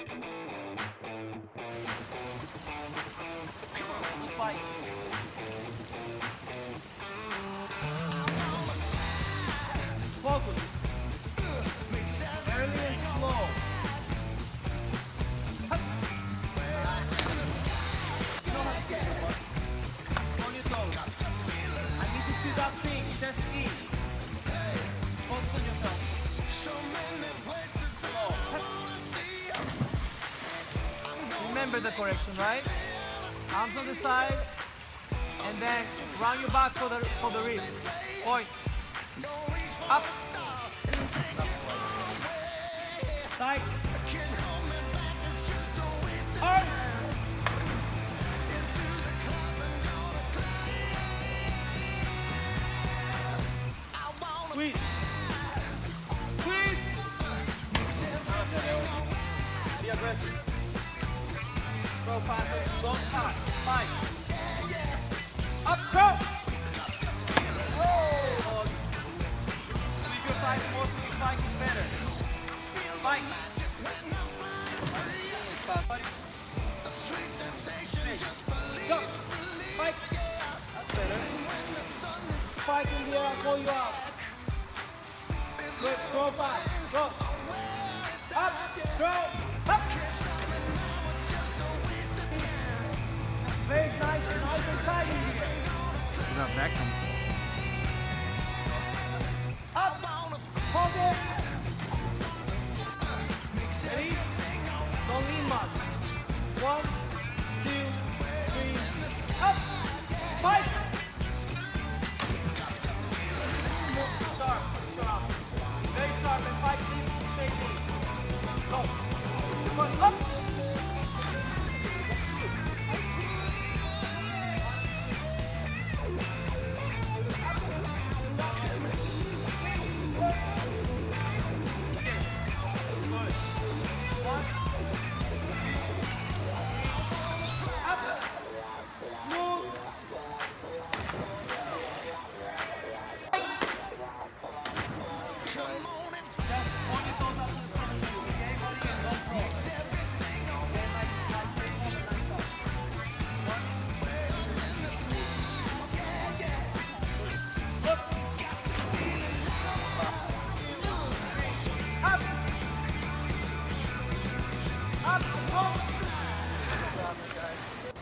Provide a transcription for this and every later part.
Keep Remember the correction, right? Arms on the side, and then round your back for the for the rib. Point. Up. Side. Squeeze. Don't pass. Fight. Up, more better. Fight. Go. Fight. Better. Fight in the air, pull you out. Good, throw back. Go. Up, throw, up. Up.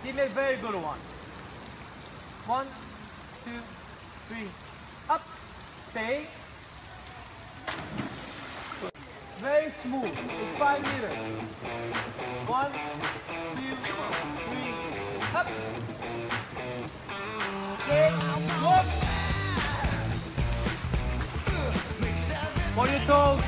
Give me a very good one. One, two, three. Up. Stay. Very smooth. It's five meters. One, two, three. Up. Okay. Look. On your toes.